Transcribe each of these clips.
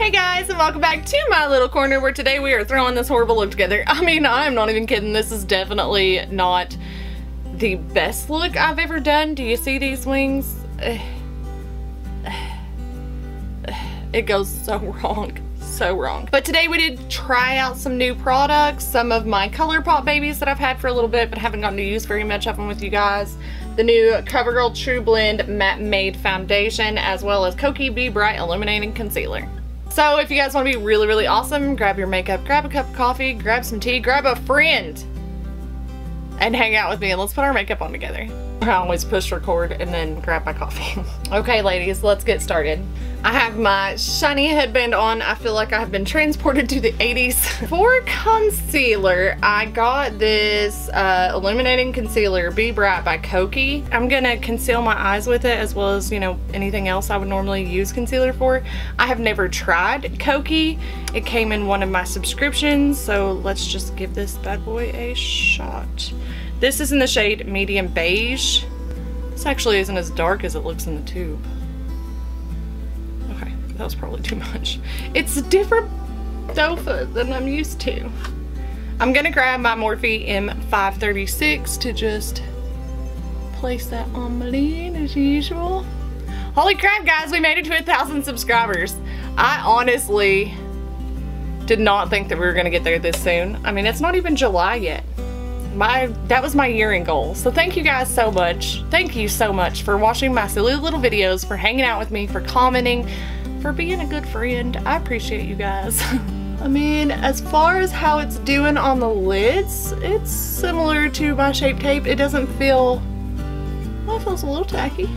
Hey guys and welcome back to my little corner where today we are throwing this horrible look together. I mean, I'm not even kidding. This is definitely not the best look I've ever done. Do you see these wings? It goes so wrong. So wrong. But today we did try out some new products. Some of my ColourPop babies that I've had for a little bit but haven't gotten to use very much of them with you guys. The new CoverGirl True Blend Matte Made Foundation as well as Kokie Be Bright Illuminating Concealer. So if you guys want to be really, really awesome, grab your makeup, grab a cup of coffee, grab some tea, grab a friend, and hang out with me and let's put our makeup on together. I always push record and then grab my coffee. okay ladies, let's get started. I have my shiny headband on. I feel like I have been transported to the 80s. For concealer, I got this uh, illuminating concealer, Be Bright by Kokie. I'm gonna conceal my eyes with it as well as, you know, anything else I would normally use concealer for. I have never tried Kokie. It came in one of my subscriptions, so let's just give this bad boy a shot. This is in the shade Medium Beige. This actually isn't as dark as it looks in the tube Okay, that was probably too much. It's a different doe foot than I'm used to. I'm gonna grab my Morphe M536 to just place that on my lid as usual. Holy crap guys, we made it to a thousand subscribers. I honestly did not think that we were gonna get there this soon. I mean, it's not even July yet. My That was my year-end goal. So thank you guys so much. Thank you so much for watching my silly little videos, for hanging out with me, for commenting, for being a good friend. I appreciate you guys. I mean, as far as how it's doing on the lids, it's similar to my Shape Tape. It doesn't feel, well, it feels a little tacky.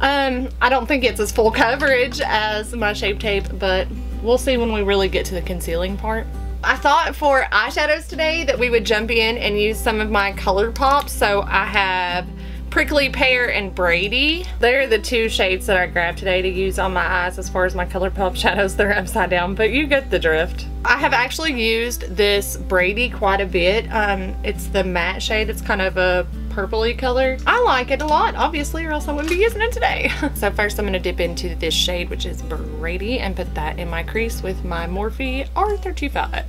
Um, I don't think it's as full coverage as my Shape Tape, but we'll see when we really get to the concealing part. I thought for eyeshadows today that we would jump in and use some of my ColourPops. So I have Prickly Pear and Brady. They're the two shades that I grabbed today to use on my eyes as far as my ColourPop shadows. They're upside down, but you get the drift. I have actually used this Brady quite a bit. Um, it's the matte shade. It's kind of a purpley color. I like it a lot, obviously, or else I wouldn't be using it today. so first I'm going to dip into this shade, which is Brady, and put that in my crease with my Morphe R35.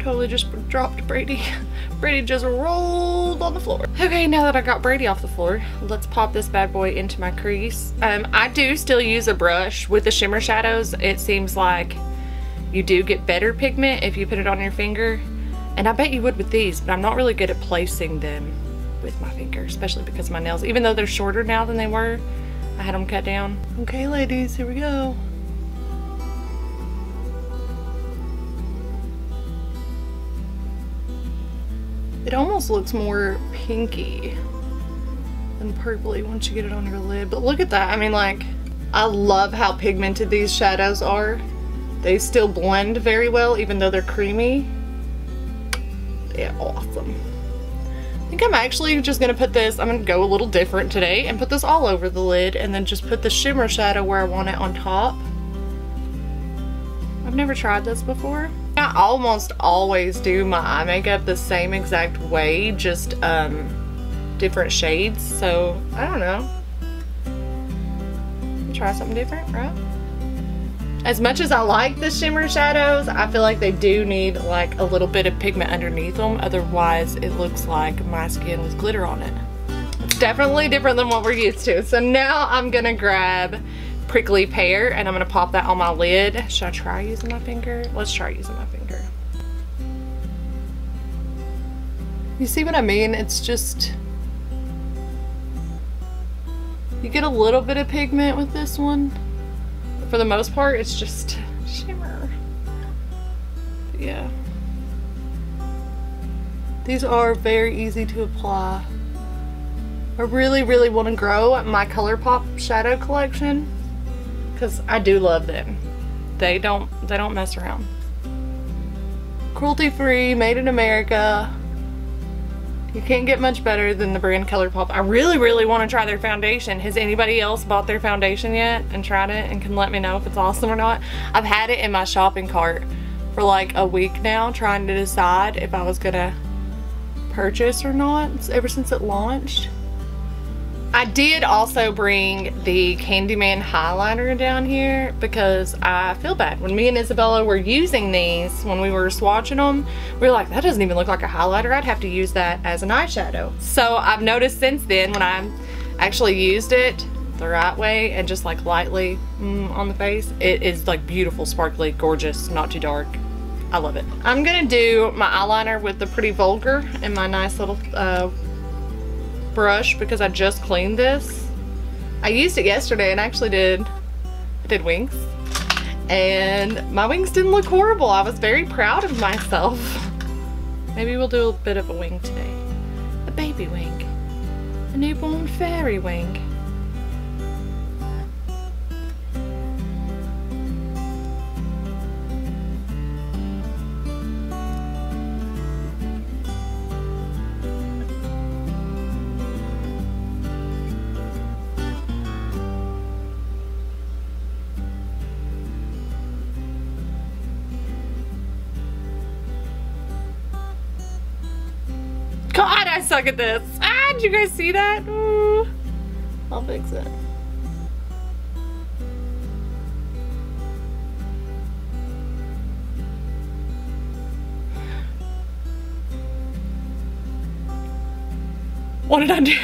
Totally just dropped Brady. Brady just rolled on the floor. Okay, now that I got Brady off the floor, let's pop this bad boy into my crease. Um, I do still use a brush with the shimmer shadows. It seems like you do get better pigment if you put it on your finger. And I bet you would with these, but I'm not really good at placing them with my finger, especially because my nails, even though they're shorter now than they were, I had them cut down. Okay, ladies, here we go. It almost looks more pinky than purpley once you get it on your lid. But look at that. I mean, like, I love how pigmented these shadows are. They still blend very well, even though they're creamy. They're awesome. I think I'm actually just going to put this, I'm going to go a little different today and put this all over the lid and then just put the shimmer shadow where I want it on top. I've never tried this before. I almost always do my eye makeup the same exact way, just um, different shades. So, I don't know. Try something different, right? As much as I like the shimmer shadows, I feel like they do need like a little bit of pigment underneath them. Otherwise, it looks like my skin with glitter on it. It's definitely different than what we're used to. So now I'm gonna grab prickly pear and I'm to pop that on my lid. Should I try using my finger? Let's try using my finger. You see what I mean? It's just... You get a little bit of pigment with this one. For the most part, it's just shimmer. Yeah. These are very easy to apply. I really, really want to grow my ColourPop shadow collection because I do love them. They don't they don't mess around. Cruelty free, made in America. You can't get much better than the brand ColourPop. I really, really want to try their foundation. Has anybody else bought their foundation yet and tried it and can let me know if it's awesome or not? I've had it in my shopping cart for like a week now trying to decide if I was gonna purchase or not ever since it launched. I did also bring the Candyman highlighter down here because I feel bad. When me and Isabella were using these, when we were swatching them, we were like, that doesn't even look like a highlighter. I'd have to use that as an eyeshadow. So I've noticed since then when I actually used it the right way and just like lightly mm, on the face, it is like beautiful, sparkly, gorgeous, not too dark. I love it. I'm gonna do my eyeliner with the Pretty Vulgar and my nice little uh, brush because I just cleaned this. I used it yesterday and actually did, did wings. And my wings didn't look horrible. I was very proud of myself. Maybe we'll do a bit of a wing today. A baby wing. A newborn fairy wing. Suck at this. Ah, did you guys see that? Ooh. I'll fix it. What did I do?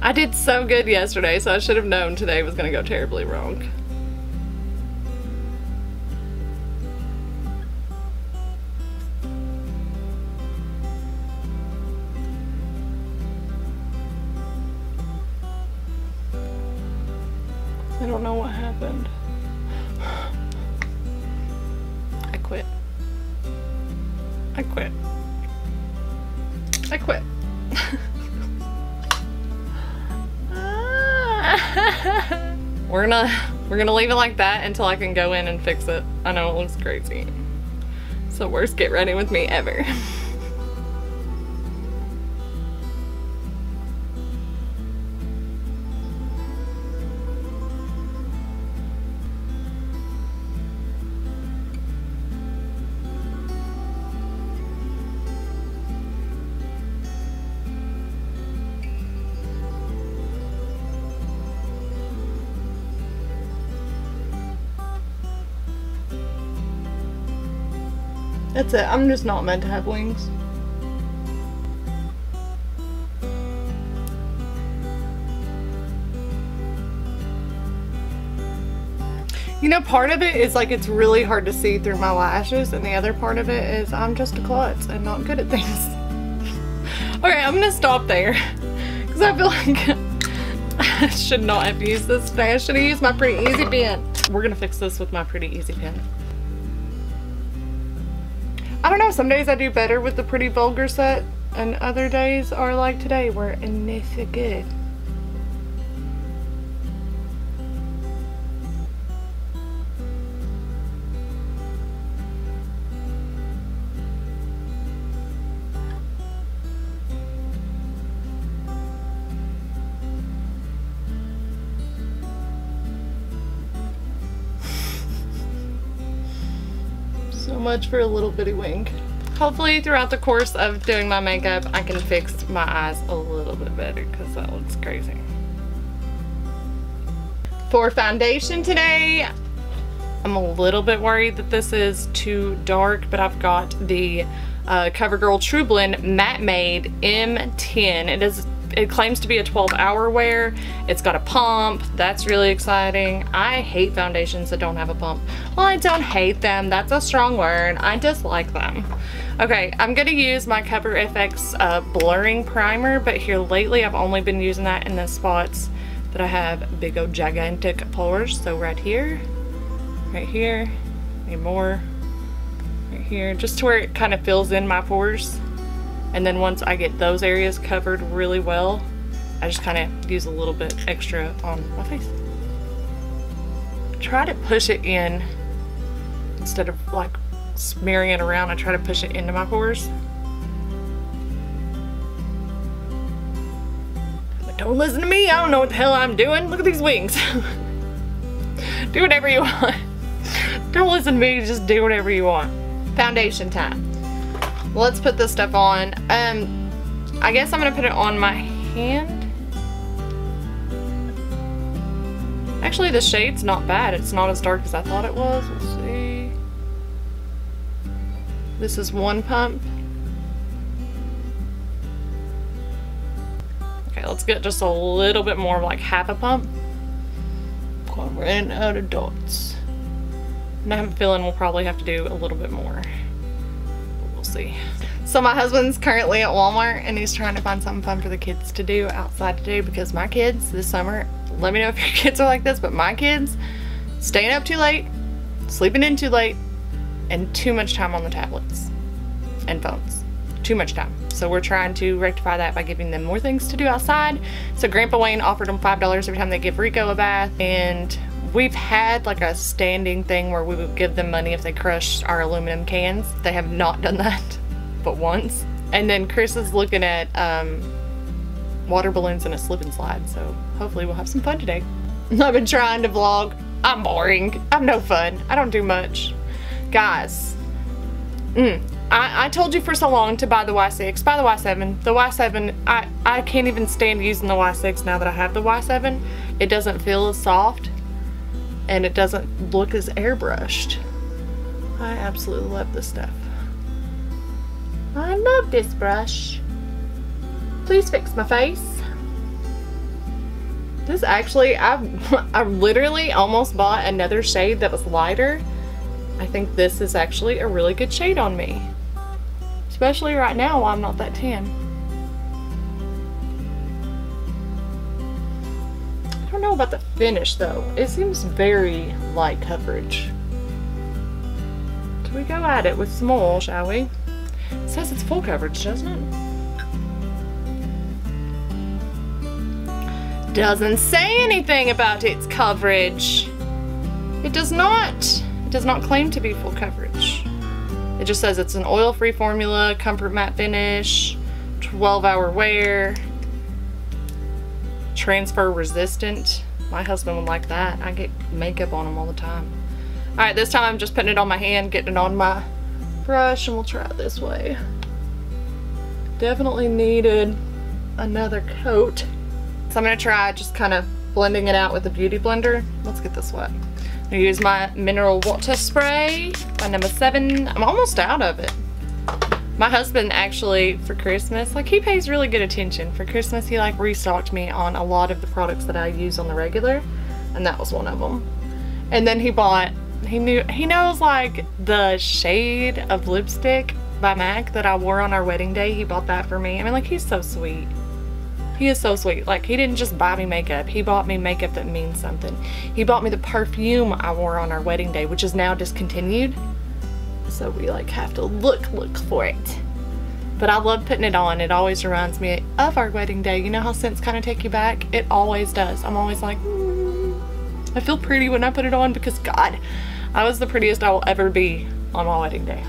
I did so good yesterday, so I should have known today was going to go terribly wrong. Leave it like that until I can go in and fix it. I know it looks crazy. So worst get ready with me ever. That's it. I'm just not meant to have wings. You know, part of it is like it's really hard to see through my lashes, and the other part of it is I'm just a klutz and not good at things. okay, I'm gonna stop there because I feel like I should not have used this today. I should have used my pretty easy pen. We're gonna fix this with my pretty easy pen. I don't know, some days I do better with the pretty vulgar set and other days are like today where it's good. Much for a little bitty wink. Hopefully throughout the course of doing my makeup, I can fix my eyes a little bit better because that looks crazy. For foundation today, I'm a little bit worried that this is too dark, but I've got the uh, CoverGirl True Blend Matte Made M10. It is it claims to be a 12 hour wear. It's got a pump. That's really exciting. I hate foundations that don't have a pump. Well, I don't hate them. That's a strong word. I dislike them. Okay, I'm gonna use my Cover FX uh, blurring primer, but here lately I've only been using that in the spots that I have big old gigantic pores. So right here, right here, need more, right here, just to where it kind of fills in my pores. And then once I get those areas covered really well, I just kind of use a little bit extra on my face. Try to push it in instead of like smearing it around. I try to push it into my pores. But don't listen to me. I don't know what the hell I'm doing. Look at these wings. do whatever you want. Don't listen to me. Just do whatever you want. Foundation time let's put this stuff on. Um, I guess I'm gonna put it on my hand. Actually, the shade's not bad. It's not as dark as I thought it was. Let's see. This is one pump. Okay, let's get just a little bit more like half a pump. I ran out of dots. And I have a feeling we'll probably have to do a little bit more. See. So my husband's currently at Walmart and he's trying to find something fun for the kids to do outside today because my kids this summer, let me know if your kids are like this, but my kids staying up too late, sleeping in too late, and too much time on the tablets and phones. Too much time. So we're trying to rectify that by giving them more things to do outside. So Grandpa Wayne offered them $5 every time they give Rico a bath and we've had like a standing thing where we would give them money if they crushed our aluminum cans. They have not done that but once. And then Chris is looking at um, water balloons and a slip and slide. So hopefully we'll have some fun today. I've been trying to vlog. I'm boring. I'm no fun. I don't do much. Guys, mm, I, I, told you for so long to buy the Y6. Buy the Y7. The Y7, I, I can't even stand using the Y6 now that I have the Y7. It doesn't feel as soft and it doesn't look as airbrushed. I absolutely love this stuff. I love this brush. Please fix my face. This actually, I've, I literally almost bought another shade that was lighter. I think this is actually a really good shade on me. Especially right now while I'm not that tan. I don't know about the finish though. It seems very light coverage. So we go at it with some oil, shall we? It says it's full coverage, doesn't it? Doesn't say anything about its coverage. It does not. It does not claim to be full coverage. It just says it's an oil-free formula, comfort matte finish, 12 hour wear, transfer resistant. My husband would like that. I get makeup on him all the time. Alright, this time I'm just putting it on my hand, getting it on my brush, and we'll try it this way. Definitely needed another coat. So I'm to try just kind of blending it out with a beauty blender. Let's get this wet. I'm gonna use my mineral water spray by number seven. I'm almost out of it. My husband actually, for Christmas, like he pays really good attention. For Christmas, he like restocked me on a lot of the products that I use on the regular, and that was one of them. And then he bought, he knew, he knows like the shade of lipstick by MAC that I wore on our wedding day. He bought that for me. I mean, like he's so sweet. He is so sweet. Like, he didn't just buy me makeup. He bought me makeup that means something. He bought me the perfume I wore on our wedding day, which is now discontinued. So we, like, have to look, look for it. But I love putting it on. It always reminds me of our wedding day. You know how scents kind of take you back? It always does. I'm always like, mm. I feel pretty when I put it on because, God, I was the prettiest I will ever be on my wedding day.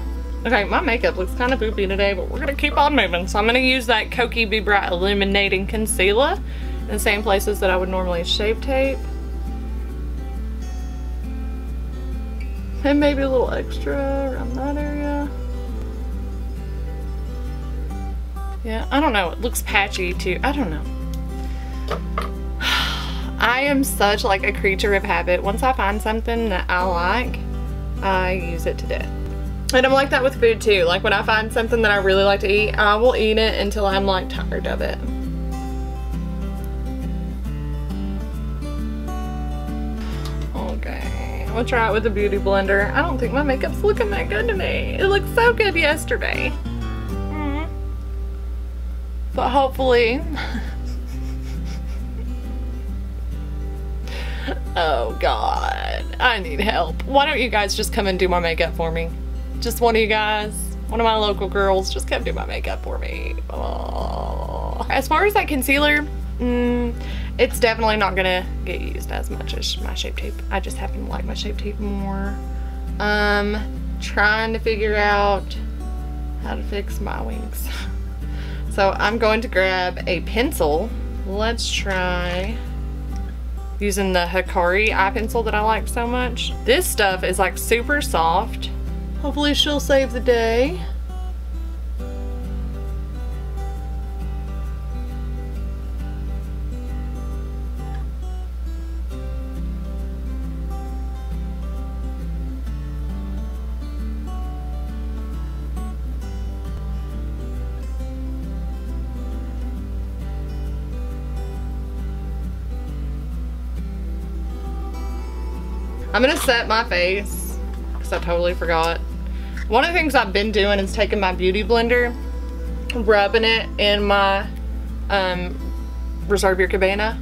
Okay, my makeup looks kind of poopy today, but we're gonna keep on moving. So I'm gonna use that Kokie Be Bright Illuminating Concealer in the same places that I would normally Shape Tape. And maybe a little extra around that area. Yeah, I don't know. It looks patchy too. I don't know. I am such like a creature of habit. Once I find something that I like, I use it to death. And I'm like that with food too. Like when I find something that I really like to eat, I will eat it until I'm like tired of it. We'll try it with a beauty blender. I don't think my makeup's looking that good to me. It looked so good yesterday. Mm. But hopefully... oh god, I need help. Why don't you guys just come and do my makeup for me? just one of you guys, one of my local girls, just come do my makeup for me. Oh. As far as that concealer, mm, it's definitely not gonna get used as much as my Shape Tape. I just happen to like my Shape Tape more. Um, trying to figure out how to fix my wings. So I'm going to grab a pencil. Let's try using the Hikari eye pencil that I like so much. This stuff is like super soft Hopefully she'll save the day. I'm gonna set my face because I totally forgot. One of the things I've been doing is taking my beauty blender, rubbing it in my um, Reserve Your Cabana,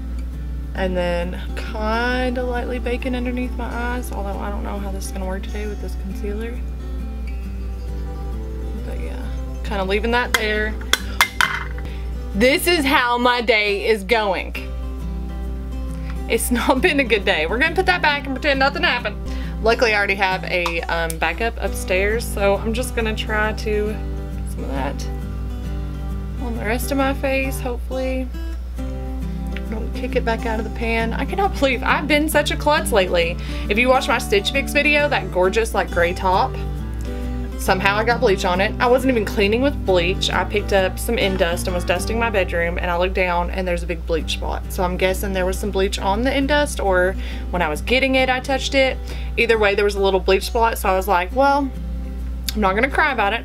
and then kind of lightly baking underneath my eyes, although I don't know how this is gonna work today with this concealer. But yeah, kind of leaving that there. This is how my day is going. It's not been a good day. We're gonna put that back and pretend nothing happened. Luckily, I already have a um, backup upstairs, so I'm just gonna try to put some of that on the rest of my face, hopefully. Don't kick it back out of the pan. I cannot believe I've been such a klutz lately. If you watch my Stitch Fix video, that gorgeous like gray top, Somehow I got bleach on it. I wasn't even cleaning with bleach. I picked up some Endust and was dusting my bedroom and I looked down and there's a big bleach spot. So I'm guessing there was some bleach on the Endust or when I was getting it I touched it. Either way there was a little bleach spot so I was like well I'm not gonna cry about it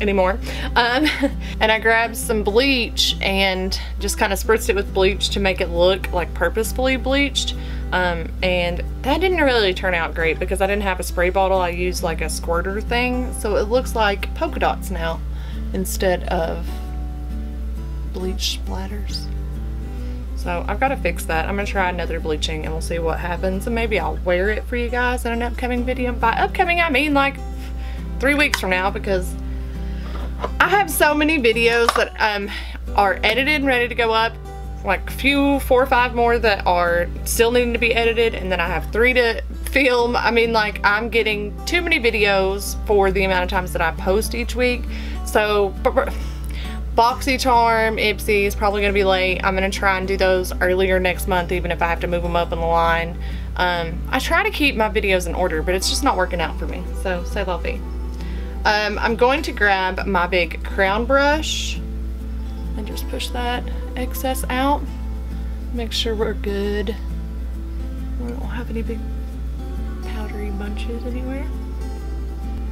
anymore. Um, and I grabbed some bleach and just kind of spritzed it with bleach to make it look like purposefully bleached. Um, and that didn't really turn out great because I didn't have a spray bottle. I used like a squirter thing. So it looks like polka dots now instead of bleach splatters. So I've got to fix that. I'm going to try another bleaching and we'll see what happens. And maybe I'll wear it for you guys in an upcoming video. By upcoming, I mean like three weeks from now because I have so many videos that um, are edited and ready to go up like a few, four or five more that are still needing to be edited, and then I have three to film. I mean, like, I'm getting too many videos for the amount of times that I post each week. So, BoxyCharm, Ipsy is probably going to be late. I'm going to try and do those earlier next month, even if I have to move them up in the line. Um, I try to keep my videos in order, but it's just not working out for me. So, say vie. Um, I'm going to grab my big crown brush and just push that excess out. Make sure we're good. We don't have any big powdery bunches anywhere.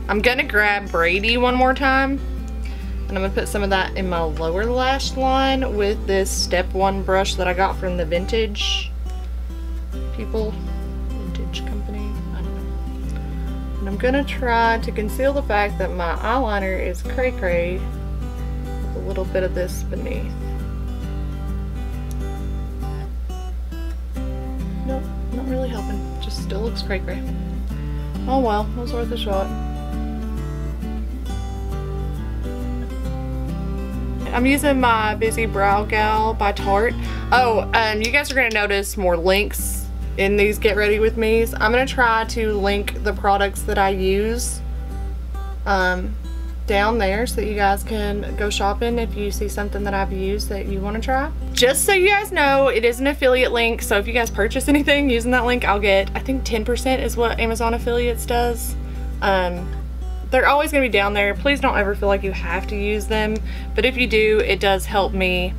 I'm gonna grab Brady one more time and I'm gonna put some of that in my lower lash line with this step one brush that I got from the vintage people vintage company I don't know and I'm gonna try to conceal the fact that my eyeliner is cray cray with a little bit of this beneath Nope, not really helping. Just still looks cray cray. Oh well, it was worth a shot. I'm using my Busy Brow Gal by Tarte. Oh, um, you guys are going to notice more links in these Get Ready With Me's. I'm going to try to link the products that I use um, down there so that you guys can go shopping if you see something that I've used that you want to try. Just so you guys know, it is an affiliate link, so if you guys purchase anything using that link, I'll get, I think 10% is what Amazon affiliates does. Um, they're always going to be down there. Please don't ever feel like you have to use them, but if you do, it does help me,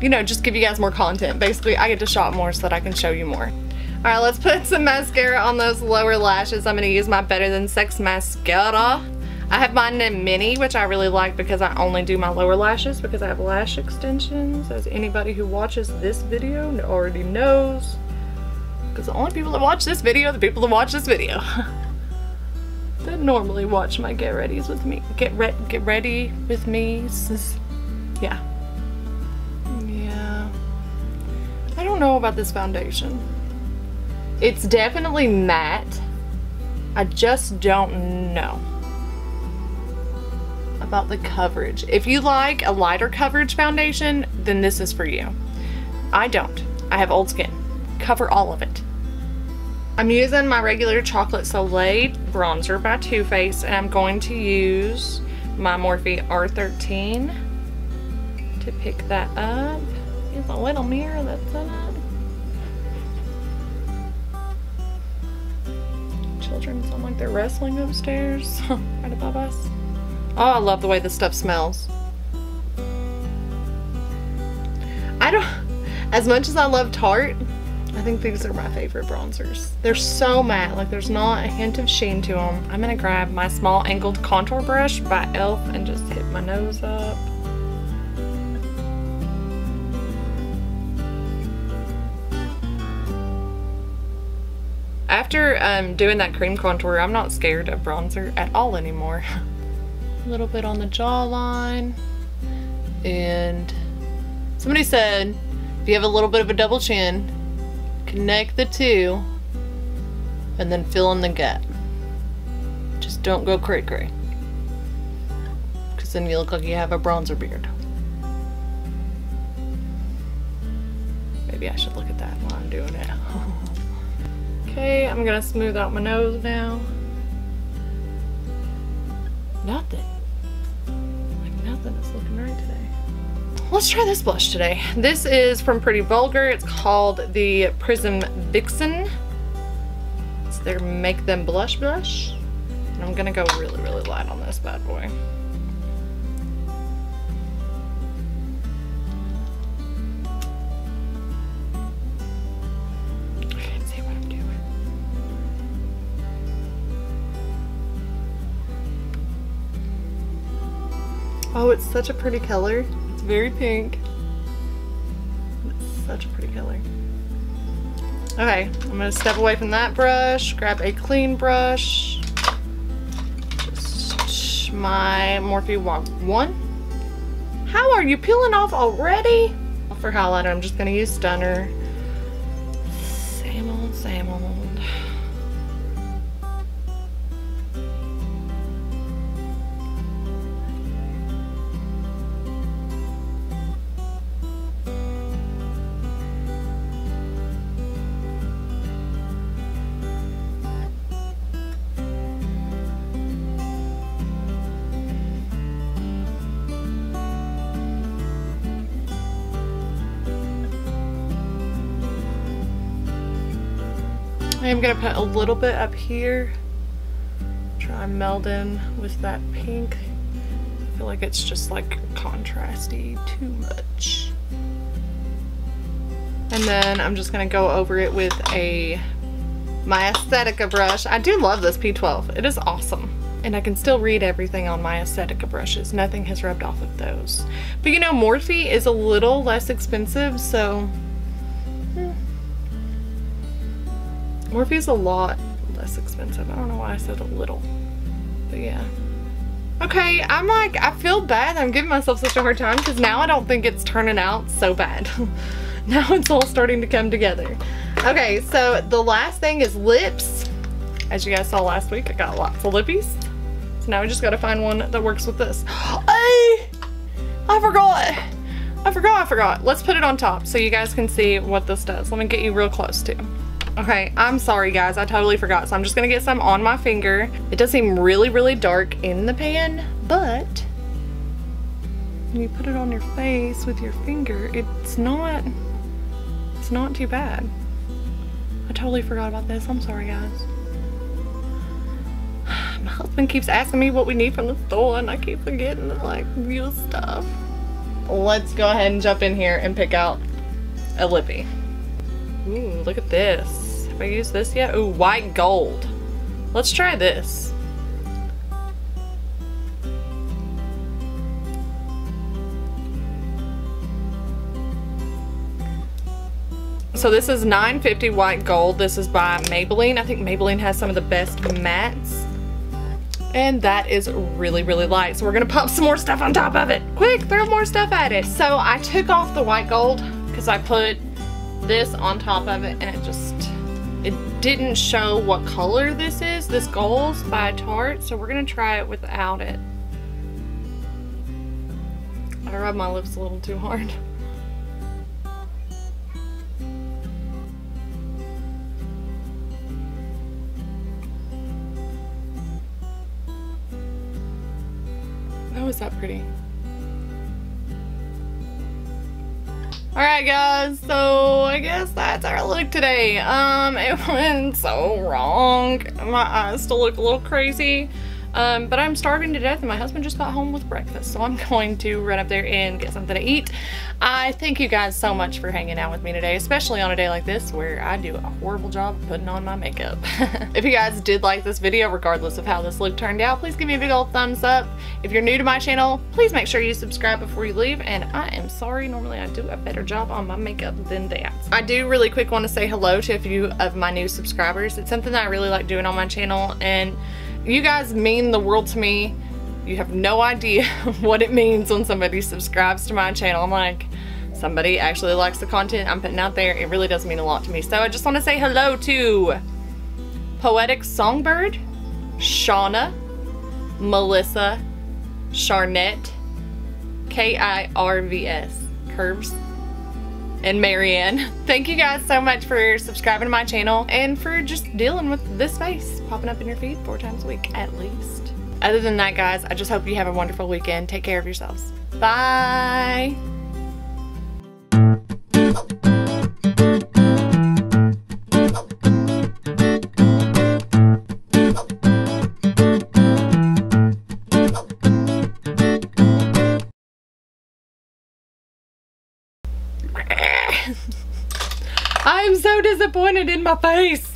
you know, just give you guys more content. Basically, I get to shop more so that I can show you more. Alright, let's put some mascara on those lower lashes. I'm going to use my Better Than Sex mascara. I have mine in mini, which I really like because I only do my lower lashes because I have lash extensions, as anybody who watches this video already knows. Because the only people that watch this video are the people that watch this video. that normally watch my get readies with me. Get re get ready with me. Yeah. Yeah. I don't know about this foundation. It's definitely matte. I just don't know about the coverage. If you like a lighter coverage foundation, then this is for you. I don't. I have old skin. Cover all of it. I'm using my regular Chocolate Soleil bronzer by Too Faced and I'm going to use my Morphe R13 to pick that up. Here's a little mirror that's in it. Children sound like they're wrestling upstairs right above us. Oh, I love the way this stuff smells. I don't, as much as I love Tarte, I think these are my favorite bronzers. They're so matte, like there's not a hint of sheen to them. I'm gonna grab my small angled contour brush by e.l.f. and just hit my nose up. After um, doing that cream contour, I'm not scared of bronzer at all anymore. little bit on the jawline. And somebody said, if you have a little bit of a double chin, connect the two and then fill in the gap. Just don't go cray cray. Because then you look like you have a bronzer beard. Maybe I should look at that while I'm doing it. okay, I'm gonna smooth out my nose now. Nothing. Nothing is looking right today. Let's try this blush today. This is from Pretty Vulgar. It's called the Prism Vixen. It's their Make Them Blush Blush. And I'm gonna go really, really light on this bad boy. Oh, it's such a pretty color. It's very pink. It's such a pretty color. Okay, I'm gonna step away from that brush, grab a clean brush. Just my Morphe Walk 1. How are you peeling off already? For highlighter, I'm just gonna use Stunner. Am going to put a little bit up here. Try and meld in with that pink. I feel like it's just like contrasty too much. And then I'm just going to go over it with a my Aesthetica brush. I do love this P12. It is awesome. And I can still read everything on my Aesthetica brushes. Nothing has rubbed off of those. But you know, Morphe is a little less expensive, so Morphe is a lot less expensive. I don't know why I said a little, but yeah. Okay, I'm like, I feel bad. I'm giving myself such a hard time because now I don't think it's turning out so bad. now it's all starting to come together. Okay, so the last thing is lips. As you guys saw last week, I got lots of lippies. So now we just gotta find one that works with this. I, I forgot. I forgot, I forgot. Let's put it on top so you guys can see what this does. Let me get you real close too. Okay, I'm sorry guys, I totally forgot. So I'm just gonna get some on my finger. It does seem really, really dark in the pan, but when you put it on your face with your finger, it's not, it's not too bad. I totally forgot about this. I'm sorry guys. My husband keeps asking me what we need from the store and I keep forgetting like use stuff. Let's go ahead and jump in here and pick out a lippy. Ooh, look at this. Have I used this yet? Ooh, white gold. Let's try this. So this is 950 white gold. This is by Maybelline. I think Maybelline has some of the best mattes. And that is really, really light. So we're gonna pop some more stuff on top of it. Quick, throw more stuff at it. So I took off the white gold because I put this on top of it and it just, didn't show what color this is. This Goals by Tarte, so we're gonna try it without it. I rubbed my lips a little too hard. That was that pretty? Alright guys, so I guess that's our look today. Um, it went so wrong. My eyes still look a little crazy. Um, but I'm starving to death and my husband just got home with breakfast. So I'm going to run up there and get something to eat. I thank you guys so much for hanging out with me today, especially on a day like this where I do a horrible job putting on my makeup. if you guys did like this video, regardless of how this look turned out, please give me a big old thumbs up. If you're new to my channel, please make sure you subscribe before you leave. And I am sorry, normally I do a better job on my makeup than that. I do really quick want to say hello to a few of my new subscribers. It's something that I really like doing on my channel and you guys mean the world to me. You have no idea what it means when somebody subscribes to my channel. I'm like, somebody actually likes the content I'm putting out there. It really does mean a lot to me. So I just want to say hello to Poetic Songbird, Shauna, Melissa, Charnette, K-I-R-V-S, Curves, and Marianne. Thank you guys so much for subscribing to my channel and for just dealing with this face popping up in your feed four times a week at least. Other than that, guys, I just hope you have a wonderful weekend. Take care of yourselves. Bye. I'm